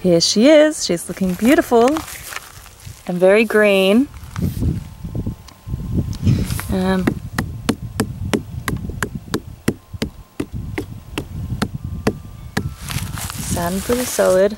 Here she is. She's looking beautiful and very green. Um, sand pretty solid.